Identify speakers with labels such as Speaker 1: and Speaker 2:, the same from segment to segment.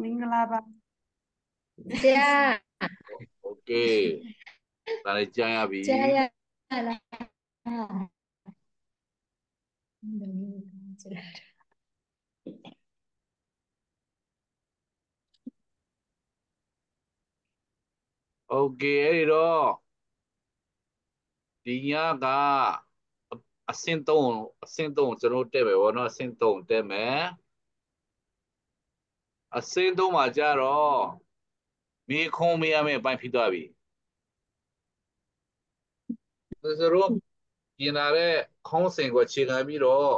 Speaker 1: မင်္ဂလာပါ
Speaker 2: ဆရာ
Speaker 3: โอเคဒါလည်းကြားရပြီ
Speaker 2: ဆရာရလားအာဆရာ
Speaker 3: โอเคအဲ့ဒီတော့ဒီညကအဆင့်3အဆင့်3ကျွန်တော်တက်မယ်ဗောနော်အဆင့်3တက်မယ် အဆင့်3မှာကြတော့မိခုံးမရမယ့်အပိုင်းဖြစ်သွားပြီဒါဆိုတော့ပြင်လာတဲ့ခေါင်းစဉ်ကိုအခြေခံပြီးတော့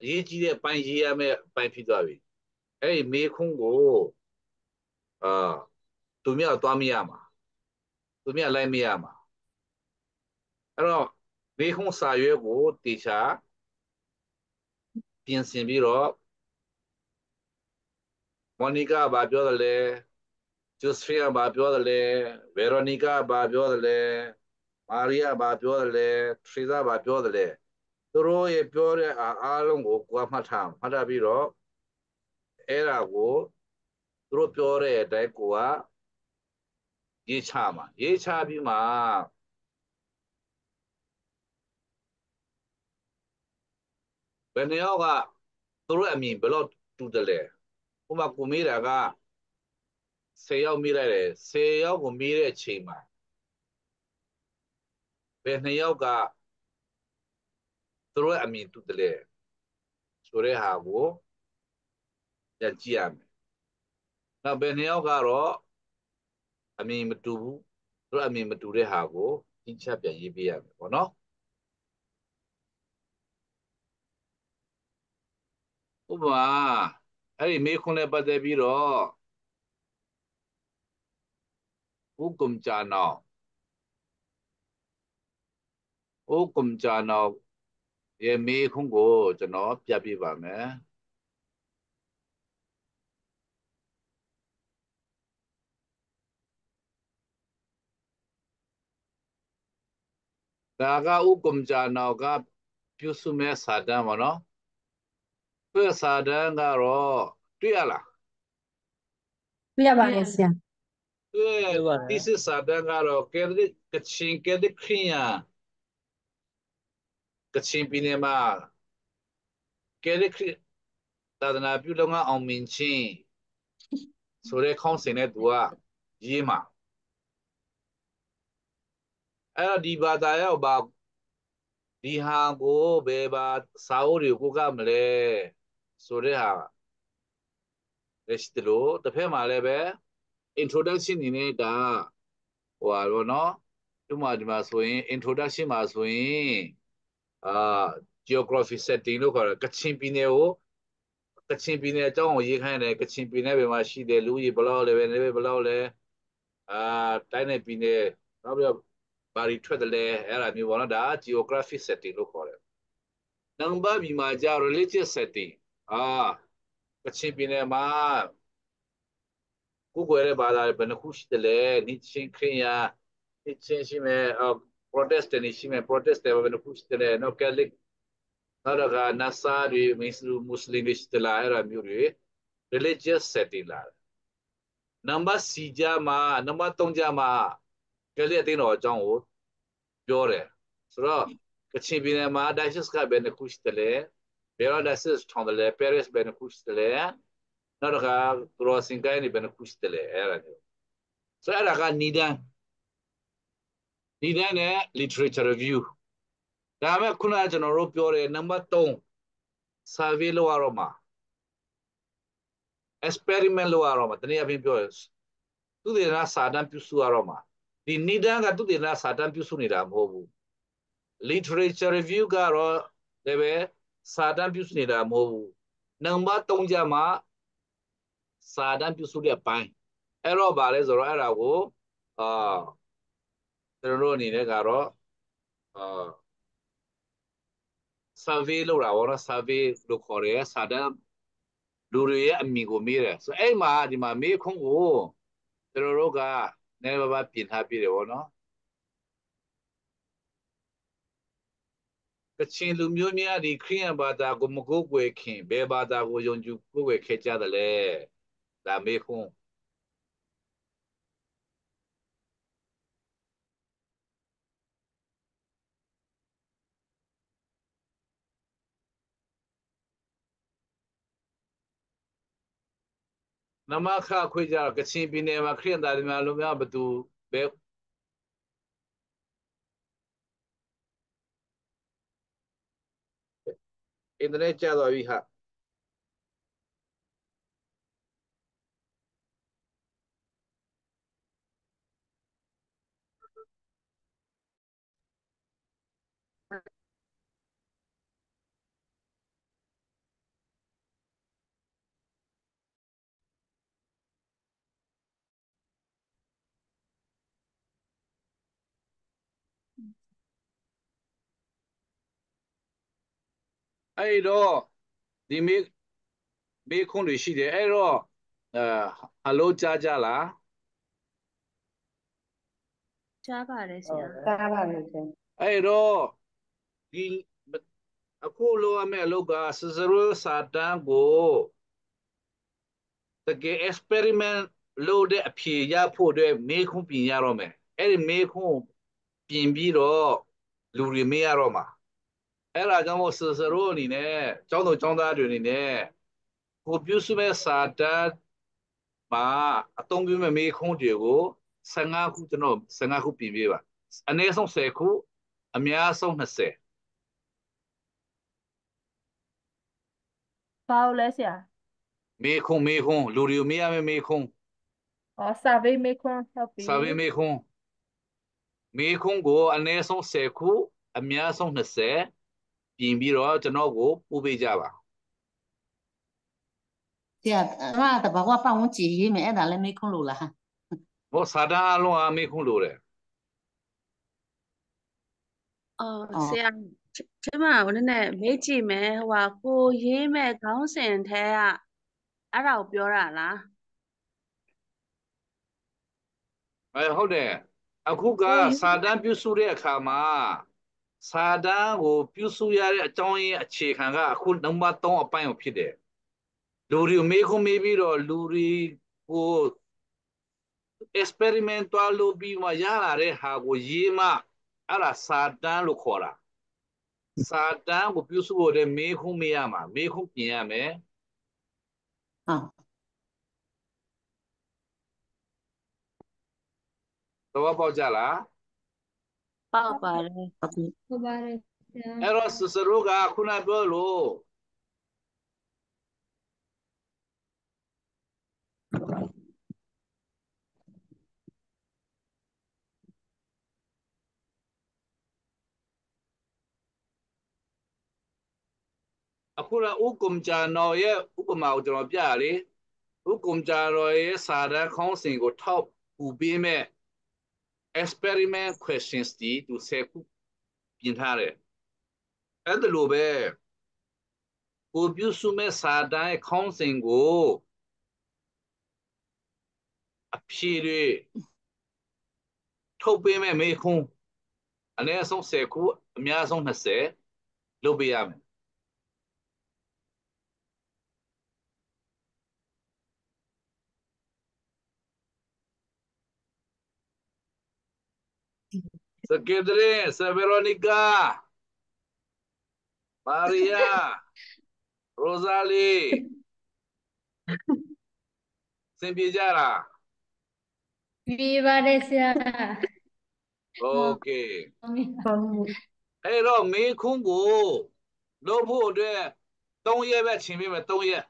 Speaker 3: အရေးကြီးတဲ့ပိုင်းရေးရမယ့်အပိုင်းဖြစ်သွားပြီအဲ့ဒီမိခုံးကိုအာသူမြောက်သွားမရမှာသူမြောက်လိုက်မရမှာအဲ့တော့မိခုံးစာရွက်ကိုတေချာပြင်ဆင်ပြီးတော့ မော်နီကာဘာပြောတယ်လဲဂျိုစဖီယာဘာပြောတယ်လဲဗေရိုနီကာဘာပြောတယ်လဲမာရီယာဘာပြောတယ်လဲထရီဇာဘာပြောတယ်လဲသူတို့ရဲ့ပြောတဲ့အားအားလုံးကိုကိုယ်မှတ်ထားမှတ်ထားပြီးတော့အဲ့ဒါကိုသူတို့ပြောတဲ့အတိုင်းကိုကရေးချမှာရေးချပြီးမှဘယ်နှယောက်ကသူတို့အမြင်ဘယ်လောက်တူတယ်လဲ ဥပမာကိုမေးတာက10ယောက်မေးလိုက်တယ်10ယောက်ကိုမေးတဲ့အချိန်မှာဘယ်နှယောက်ကသူတို့အမြင်တူတယ်လဲဆိုတဲ့ဟာကိုကြည့်ရမယ်နောက်ဘယ်နှယောက်ကတော့အမြင်မတူဘူးသူတို့အမြင်မတူတဲ့ဟာကိုကြီးချက်ပြန်ရေးပေးရမယ်ပေါ့နော်ဥပမာ အဲ့ဒီမေးခွန်းနဲ့ပတ်သက်ပြီးတော့ဥက္ကမချာနောဥက္ကမချာနောရဲ့မေးခွန်းကိုကျွန်တော်ပြပြပါမယ်ဒါကဥက္ကမချာနောကပြုစုမဲ့စာတမ်းပါနော် တွေ့စာတမ်းကတော့တွေ့ရလား
Speaker 1: ပြရပါတယ်ဆရာ
Speaker 3: တွေ့ဒီစစ်စာတမ်းကတော့ကဲဒစ်ကချင်ကဲဒစ်ခရင်ယာကချင်ပြည်နယ်မှာကဲဒစ်ခရသာသနာပြုလုပ်ငန်းအောင်မြင်ခြင်းဆိုတဲ့ခေါင်းစဉ်နဲ့သူကရေးမှာအဲ့တော့ဒီဘာသာရောက်ပါဒီဟာကိုဘယ်ပါစာအုပ်တွေကိုကမလဲ ဆိုတဲ့ဟာလက်ရှိတလို့တစ်ဖက်မှာလည်းပဲ introduction နေနဲ့ဒါဟိုဟာတော့နော်ဒီမှာဒီမှာဆိုရင် introduction မှာဆိုရင်အာ geography setting လို့ခေါ်တယ်ကချင်ပြည်နယ်ကိုကချင်ပြည်နယ်အကြောင်းကိုရေးခိုင်းတယ်ကချင်ပြည်နယ်ဘယ်မှာရှိတယ်လူကြီးဘလောက်လဲပဲနေပဲဘလောက်လဲအာတိုင်းနယ်ပြည်နယ်နောက်ပြီးတော့ဘာတွေထွက်တယ်လဲအဲ့ဒါမျိုးပေါ့နော်ဒါ geographic setting လို့ခေါ်တယ်နံပါတ်ပြီးမှာကြာ religious setting အာကချင်ပြည်နယ်မှာကိုယ်ွယ်တဲ့ဘာသာဘယ်နှခုရှိတယ်လဲနိချင်းခရင်ယာနိချင်းရှိမယ်အော် protestant ရှိမယ် protestant ဘယ်နှခုရှိတယ်လဲနော် catholic နောက်တော့ကနဆာတွေမစ္စလူမွတ်စလင်တွေရှိတယ်လားအဲ့ဒါမျိုးတွေ religious setting လာနံပါတ်4ကြမှာနံပါတ်3ကြမှာကလေးအသိတော်အကြောင်းကိုပြောတယ်ဆိုတော့ကချင်ပြည်နယ်မှာ diocese ကဘယ်နှခုရှိတယ်လဲ ဘယ်တော့ diocese ထောင်တယ်လဲ parish ဘယ်နှခုရှိတယ်လဲနောက်တစ်ခါသူတော်စင်ကိုင်းနေဘယ်နှခုရှိတယ်လဲအဲ့ဒါမျိုးဆိုတော့အဲ့ဒါကနီဒန်နီဒန်နဲ့ literature review ဒါမဲ့ခုနကကျွန်တော်တို့ပြောတဲ့နံပါတ်3 survey လုပ်ရတော့မှာ experiment လုပ်ရတော့မှာတနည်းအားဖြင့်ပြောရသူတွေကစာတမ်းပြုစုရတော့မှာဒီနီဒန်ကသူတွေကစာတမ်းပြုစုနေတာမဟုတ်ဘူး literature review ကတော့လည်းပဲ စာတမ်းပြုစုနေတာမဟုတ်ဘူးနံပါတ်3ကြမှာစာတမ်းပြုစုတဲ့ပိုင်းအဲ့တော့ဗာလဲဆိုတော့အဲ့ဒါကိုအာကျွန်တော်တို့အနေနဲ့ကတော့အာ survey လုပ်တာဗောနော် survey လို့ခေါ်တယ်စာတမ်းလူတွေရဲ့အမြင်ကိုမေးတယ်ဆိုအဲ့မှာဒီမှာမေးခွန်းကိုကျွန်တော်တို့ကနည်းနည်းပါးပါးပြင်ထားပြတယ်ဗောနော် ကချင်လူမျိုးများဒီခရိယန်ဘာသာကိုမကိုးကွယ်ခင်ဘယ်ဘာသာကိုယုံကြည်ကိုးကွယ်ခဲ့ကြတယ်လဲဒါမေးခွန်းနမခခွေကြတော့ကချင်ပြည်နယ်မှာခရိယန်သားတွေများလုံးများဘသူဘယ် အင်တာနက်ကျသွားပြီဟာ အဲ့တော့ဒီမေမေခွန်းတွေရှိတယ်အဲ့တော့အဲဟယ်လိုကြားကြလား
Speaker 4: ကြားပါတယ်ဆရာ
Speaker 1: ကြားပါလို့ရှင်
Speaker 3: အဲ့တော့ဒီအခုလိုအမေလောကစစရစာတန်ကိုတကယ် experiment လုပ်တဲ့အဖြေရဖို့အတွက်မေခွန်းပြင်ရတော့မယ်အဲ့ဒီမေခွန်းပြင်ပြီးတော့လူတွေမေးရတော့မှာ အဲ့ဒါကြောင့်မို့စစရအနေနဲ့ကျောင်းသူကျောင်းသားတွေအနေနဲ့ကိုပြုစုမဲ့စာတန်မှာအသုံးပြုမဲ့မေခွန်းတွေကို15ခုကျွန်တော်15ခုပြင်ပေးပါအနည်းဆုံး10ခုအများဆုံး20
Speaker 4: ဘာလို့လဲဆရာ
Speaker 3: မေခွန်းမေခွန်းလူတွေကိုမေးရမယ့်မေခွန်း
Speaker 4: อ๋อ survey မေခွန်းဟုတ်ပြီ
Speaker 3: စာပေမေခွန်းမေခွန်းကိုအနည်းဆုံး10ခုအများဆုံး20 ပြင်ပြီးတော့ကျွန်တော်ကိုပို့ပေးကြပါ
Speaker 5: ဆရာအမတဘာဝပတ်ဝန်းကျင်ရေးမယ်အဲ့ဒါလည်းမေးခွန်းလို့လားဟာ
Speaker 3: ဘောစာတန်အလုံးအမေခွန်းလို့တယ်
Speaker 4: အော်
Speaker 5: အော်
Speaker 4: ဆရာကျမဟိုနည်းနည်းမေးကြည့်မယ်ဟိုဟာကိုရေးမဲ့ခေါင်းစဉ်ထဲကအဲ့ဒါကိုပြောတာလား
Speaker 3: အဲဟုတ်တယ်အခုက
Speaker 4: ဟိုယူ
Speaker 3: စာတန်ပြုစုတဲ့အခါမှာ စာတန်ကိုပြုစုရတဲ့အကြောင်းရင်းအခြေခံကအခုနံပါတ်3အပိုင်းကိုဖြစ်တယ်လူတွေကိုမေးခွန်းမေးပြီးတော့လူတွေကို experiment တွားလို့ပြီးမှရလာတဲ့ဟာကိုရေးမှအဲ့ဒါစာတန်လို့ခေါ်တာစာတန်ကိုပြုစုဖို့တဲ့မေးခွန်းမေးရမှာမေးခွန်းပြင်ရမယ်
Speaker 5: ဟာ
Speaker 3: သဘောပေါက်ကြလား
Speaker 4: ပေါက်ပါတယ်
Speaker 5: ဟုတ်ပြီ
Speaker 2: ဟုတ်ပါတယ်ဆရာ
Speaker 3: အဲ့တော့စစရုကခုနပြောလို့အခုကဥက္ကုံချာနော်ရဲ့ဥပမာကိုကျွန်တော်ပြရလေဥက္ကုံချာနော်ရဲ့စာတန်းခေါင်းစဉ်ကိုထောက်ပူပေးမဲ့ experiment questions တီသူဆယ်ခုပြင်ထားတယ်အဲ့ဒါလိုပဲကိုပြုစုမဲ့စာတန်းရဲ့ခေါင်းစဉ်ကိုအဖြေတွေထုတ်ပေးမဲ့မေးခွန်းအနည်းဆုံး10ခုအများဆုံး20လုပ်ပေးရမယ် Secretary, Sir Veronica, Maria, Rosalie, စင်ပြေကြလား
Speaker 2: ပြီးပါတယ်ဆရာ
Speaker 3: Okay
Speaker 2: ဟုတ်ပြီ
Speaker 3: အဲ့တော့မေးခွန်းကိုလုပ်ဖို့အတွက်3ရက်ပဲချိန်ပေးမယ်3ရက်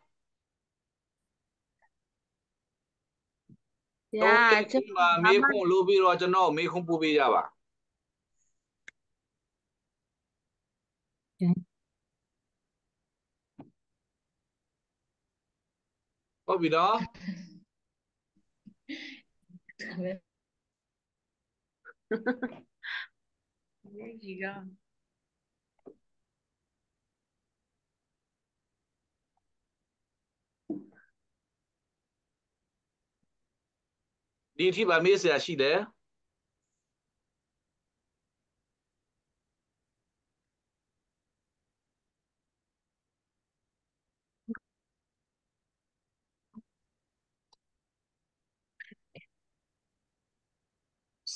Speaker 4: ဆရာ
Speaker 3: 3ရက်
Speaker 4: ကျ
Speaker 3: ချိန်မှာမေးခွန်းလုပ်ပြီးတော့ကျွန်တော်မေးခွန်းပို့ပေးကြပါ ဟုတ်ပြီနော်
Speaker 4: ကြီးက
Speaker 3: ဒီအထိပါမေးစရာရှိတ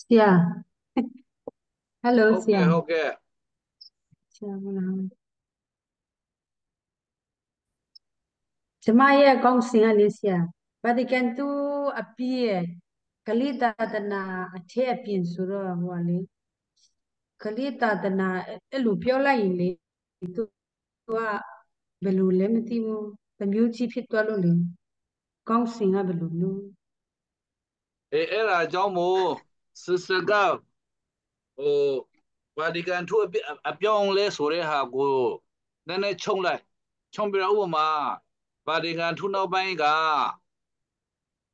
Speaker 1: ဆရာ Hello
Speaker 3: ဟုတ်
Speaker 1: ဆရာ
Speaker 3: ကဲ့ဟုတ်ကဲ့
Speaker 1: ဆရာမလားကျမရဲ့ကောင်းစင်ကလေဆရာဗာတီကန်တူအပြည့်ရဲ့ကလိတာတနာအထက်အပြင်ဆိုတော့ဟိုကလေကလိတာတနာအဲ့လိုပြောလိုက်ရင်လေသူကဘယ်လိုလဲမသိဘူးတစ်မျိုးကြီးဖြစ်သွားလို့လေကောင်းစင်ကဘယ်လိုလို့
Speaker 3: အေးအဲ့ဒါအကြောင်းမို့ စစကဟိုဗာတီကန်ထူအပြအပြောင်းလဲဆိုတဲ့ဟာကိုနည်းနည်းခြုံလိုက်ခြုံပြတော့ဥပမာဗာတီကန်ထူနောက်ပိုင်းကဥ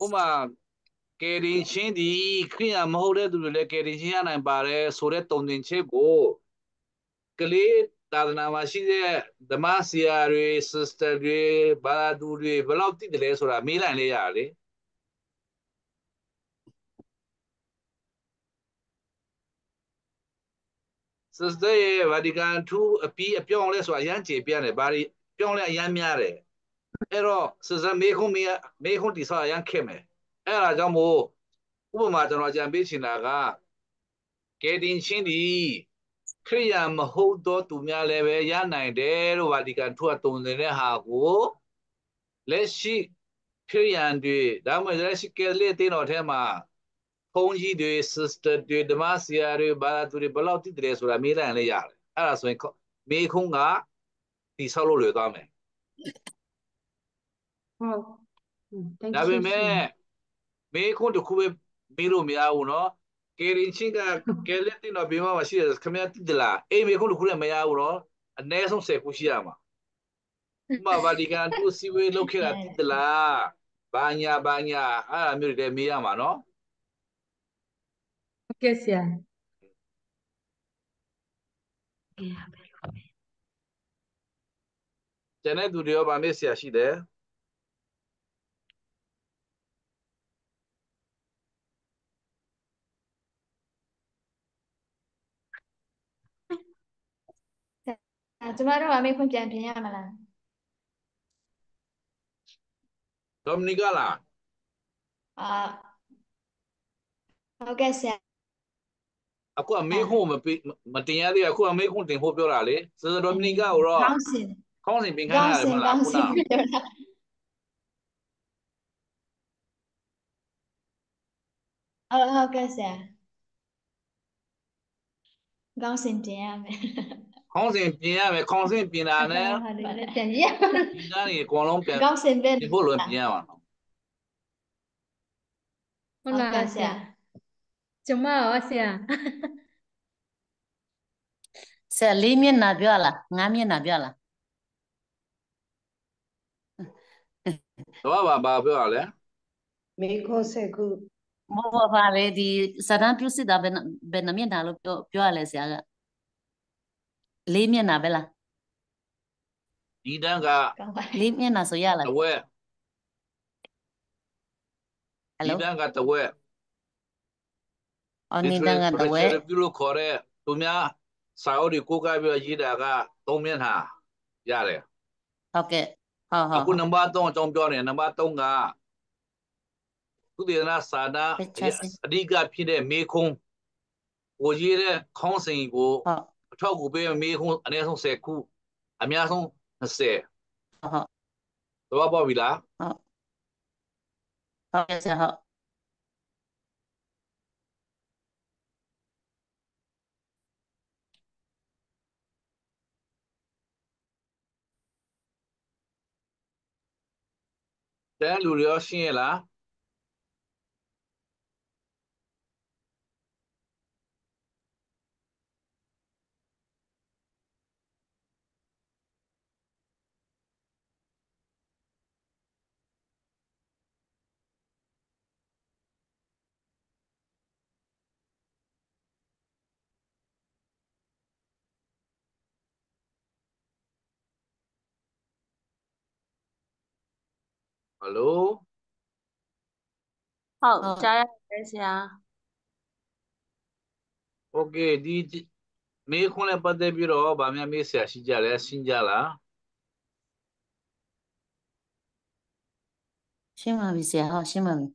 Speaker 3: ပမာကယ်ရင်ချင်းဒီခရိယာမဟုတ်တဲ့သူတွေလည်းကယ်ရင်ချင်းရနိုင်ပါတယ်ဆိုတဲ့တုံသင်ချက်ကိုကလေးသာသနာမှာရှိတဲ့ဓမ္မဆရာတွေ sister တွေဘာသာသူတွေဘယ်လောက်သိတယ်လဲဆိုတာမေးလိုက်လေရတယ် လေ sister ရဲ့ဗာတီကန်ထူအပြီးအပြောင်းလဲဆိုတာအရန်ကြေပြတယ်ဘာတွေပြောင်းလဲအရန်များတယ်အဲ့တော့ sister မေခုမေမေခုတိဆောအရန်ခက်မယ်အဲ့ဒါကြောင့်မို့ဥပမာကျွန်တော်ကြံပေးချင်တာကကယ်တင်ချင်းဒီခရိယာမဟုတ်တော့သူများလည်းပဲရနိုင်တယ်လို့ဗာတီကန်ထူကတုံနေတဲ့ဟာကိုလက်ရှိခရိယန်တွေဒါမှမဟုတ်လက်ရှိကယ်လေးတင်းတော်ထဲမှာဘုုန်းကြီးတွေ sister တွေဓမ္မဆရာတွေဘာသာသူတွေဘယ်လောက်တည်တယ်ဆိုတာမေးလိုက်ရင်လည်းရတယ်အဲ့ဒါဆိုရင်မေခုံးကတိဆောက်လို့လွယ်သွားမယ်
Speaker 1: ဟုတ်
Speaker 3: ဒါပေမဲ့မေခုံးတစ်ခုပဲမေးလို့မရဘူးနော်ကေရင်ချင်းကကဲလက်တင်တော့ဘေးမှာရှိတယ်ခင်ဗျားတည်တယ်လားအေးမေခုံးတစ်ခုလည်းမရဘူးနော်အနည်းဆုံး10ခုရှိရမှာဥပမာဗာတီကန်သူစီဝေးလောက်ခဲ့တာတည်တယ်လားဘာညာဘာညာအဲ့ဒါမျိုးတွေလည်းမေးရမှာနော်
Speaker 1: ဟုတ်ကဲ့ဆရာ
Speaker 3: ကျန်တဲ့သူတွေရောဗာမေးဆရာရှိတယ်
Speaker 2: အဲကျမတို့ကမေးခွန်းပြန်ပြင်ရမလား
Speaker 3: ဒေါမနီကလား
Speaker 2: အာဟုတ်ကဲ့ဆရာ
Speaker 3: အခုကမေးခွန်းမပေးမတင်ရသေးဘူးအခုကမေးခွန်းတင်ဖို့ပြောတာလေစစဒေါမနီကကိုတော့
Speaker 2: ကောင်းစင်
Speaker 3: ခေါင်းစဉ်ပင်ခို
Speaker 2: ကော
Speaker 3: င်း
Speaker 2: င်း
Speaker 3: ရတယ်
Speaker 2: စ
Speaker 3: မ
Speaker 2: င်
Speaker 3: လား
Speaker 2: ကောင်း
Speaker 3: ခု
Speaker 2: စ
Speaker 3: န
Speaker 2: င်ပြောတာဟုတ်ဟုတ်ကဲ့ဆရာကောင်းစင်ပြင်ရမယ်
Speaker 3: ခေါင်းစဉ်ပြင်ရမယ်ခေါင်းစဉ်ပြင်တာနဲ့
Speaker 2: ဟုတ်တယ်ပြန်ရ
Speaker 3: ဒီသားတွေအကုန်လုံးပြန်
Speaker 2: ကောင်းစင်ပဲ
Speaker 3: ပြင်ဖို့လိုပြင်ရမှာနော်
Speaker 2: ဟုတ်လားဆရာ
Speaker 1: ကျမရောဆရာ
Speaker 5: ဆရာလေးမျက်နှာပြောလားငါးမျက်နှာပြောလား
Speaker 3: တော့ဘာဘာပြောရလဲ
Speaker 6: မေခွန်းဆက်ခု
Speaker 5: မဟုတ်ပါလေဒီစရန်ပြုစစ်တာဘယ်နှဘယ်နှမျက်နှာလို့ပြောပြောရလဲဆရာကလေးမျက်နှာပဲလား
Speaker 3: ဒီတန်းက
Speaker 2: ကောင်းပါ
Speaker 5: လေးမျက်နှာဆိုရလား
Speaker 3: တဝက်
Speaker 5: ဟယ်
Speaker 3: ဒီ
Speaker 5: လို
Speaker 3: တန်းကတဝက်
Speaker 5: အော်နေတန်းကတဝဲ
Speaker 3: ပြုလို့ခေါ်တဲ့သူများစာအုပ်တွေကိုကိုးကားပြီးတော့ရေးတာက3မျက်နှာရတယ်
Speaker 5: ဟုတ်ကဲ့ဟုတ်ဟုတ်
Speaker 3: အခုနံပါတ်3အကြောင်းပြောနေနံပါတ်3ကသုတေသနစာနာအဓိကဖြစ်တဲ့မေခွန်းကိုရေးတဲ့ခေါင်းစဉ်ကို
Speaker 5: ဟုတ်
Speaker 3: အထောက်အကူပေးမေခွန်းအနည်းဆုံး10ခုအများဆုံး20
Speaker 5: ဟုတ်
Speaker 3: တော့ပေါ့ပြီလား
Speaker 5: ဟုတ်ကဲ့ဆရာဟုတ်
Speaker 3: တန်းလူတွေ ဟယ်လို
Speaker 4: ဟုတ်ကြားရတယ်ဆရာ
Speaker 3: โอเคဒီမေခွန်းနဲ့ပတ်သက်ပြီးတော့ဗာများမေးဆရာရှိကြလဲရှင်းကြလား
Speaker 5: ရှင်းပါပြီဆရာဟုတ်ရှင်းပါပြီ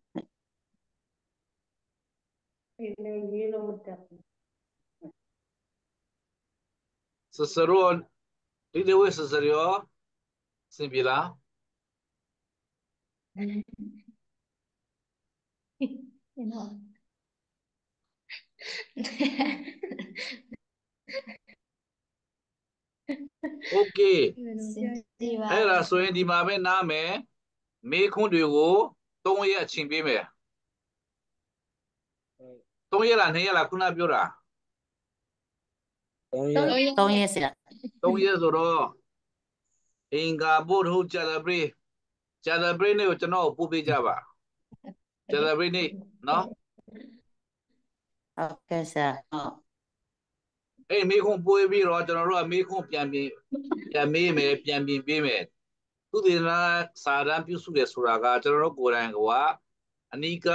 Speaker 1: ဒီလေရေးလို့မတက်ဘူး
Speaker 3: စစရောဒီဒီဝဲစစရောစင်ပြီလား
Speaker 2: You know.
Speaker 3: โอเค
Speaker 2: စင်ကြည့်ပါ
Speaker 3: အဲ့ဒါဆိုရင်ဒီမှာပဲနားမယ်မေးခွန်းတွေကို၃ရက်အချိန်ပေးမယ်၃ရက်လား၂ရက်လားခုနပြောတာ
Speaker 6: 3
Speaker 2: သုံး
Speaker 6: ရက်
Speaker 2: ရက်
Speaker 5: 3ရက်ဆရာ
Speaker 3: ၃ရက်ဆိုတော့အင်္ဂါဘုဒ္ဓဟုတ်ဂျာလပရိ ဂျာလပရိနေ့ကိုကျွန်တော်ပို့ပေးကြပါဂျာလပရိနေ့နော်
Speaker 5: ဟုတ်ကဲ့ဆရာဟုတ်
Speaker 3: အဲ့မေးခွန်းပို့ပြီးတော့ကျွန်တော်တို့ကမေးခွန်းပြန်ပြင်ပြန်မေးမယ်ပြန်ပြင်ပေးမယ်သူဒီနာစာရန်ပြုစုတယ်ဆိုတာကကျွန်တော်တို့ကိုယ်တိုင်ကအနိက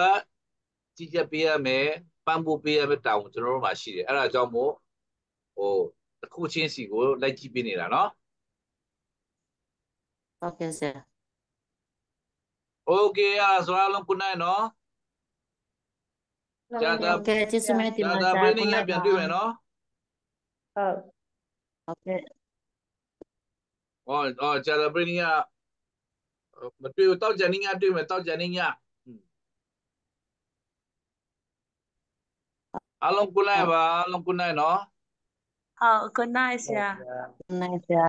Speaker 3: ကြည့်ချက်ပေးရမယ်ပံ့ပိုးပေးရမယ်တောင်းကျွန်တော်တို့မှာရှိတယ်အဲ့ဒါကြောင့်မို့ဟိုတစ်ခုချင်းစီကိုလိုက်ကြည့်ပေးနေတာနော်
Speaker 5: ဟုတ်ကဲ့ဆရာ
Speaker 3: Okay, ah, soal long kunai no. Jaga. Okay, jadi semua terima kasih. Jaga planning ya, biar tuh no. Oh, okay. Oh, oh, jaga planning ya. Betul, tahu jaring ya, tuh, tahu jaring ya. Hmm. Along kunai
Speaker 4: ba, along kunai no. Oh, kunai
Speaker 5: siapa? ya. Kunai sih.